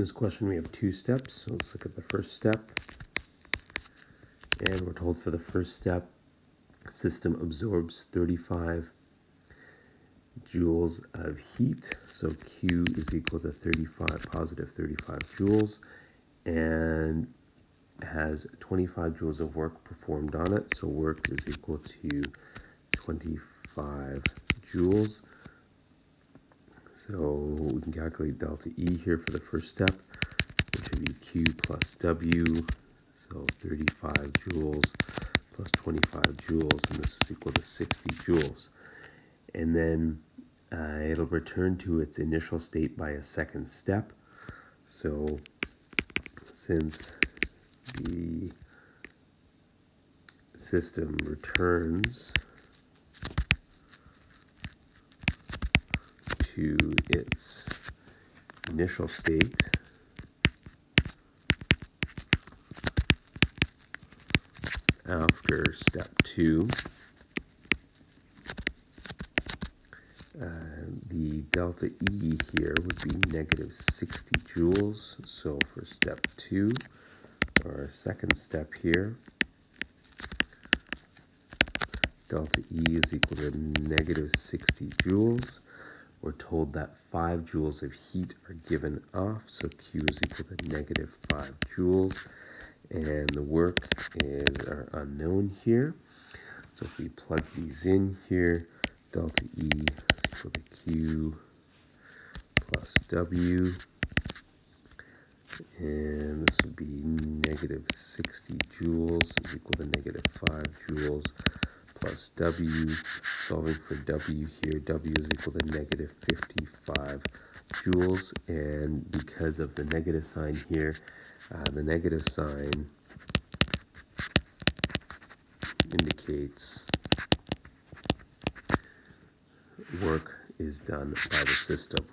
this question we have two steps. So let's look at the first step. And we're told for the first step, system absorbs 35 joules of heat. So Q is equal to 35, positive 35 joules. And has 25 joules of work performed on it. So work is equal to 25 joules. So we can calculate delta E here for the first step, which would be Q plus W. So 35 joules plus 25 joules, and this is equal to 60 joules. And then uh, it'll return to its initial state by a second step. So since the system returns to its initial state after step two. Uh, the delta E here would be negative 60 joules. So for step two, our second step here, delta E is equal to negative 60 joules. We're told that 5 joules of heat are given off, so Q is equal to negative 5 joules. And the work is our unknown here. So if we plug these in here, delta E is equal to Q plus W. And this would be negative 60 joules is equal to negative 5 joules plus W. Solving for W here, W is equal to negative 55 joules. And because of the negative sign here, uh, the negative sign indicates work is done by the system.